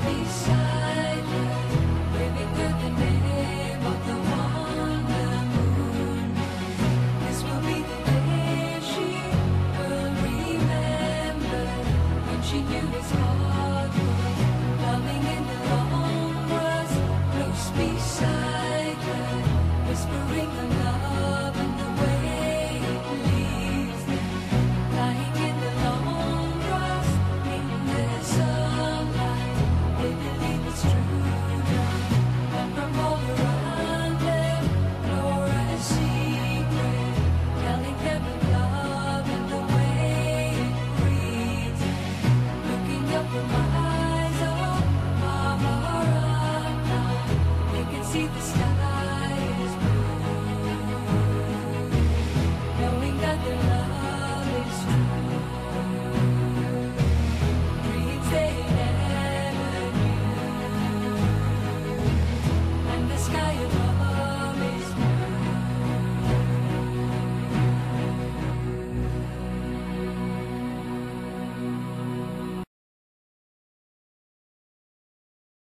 Just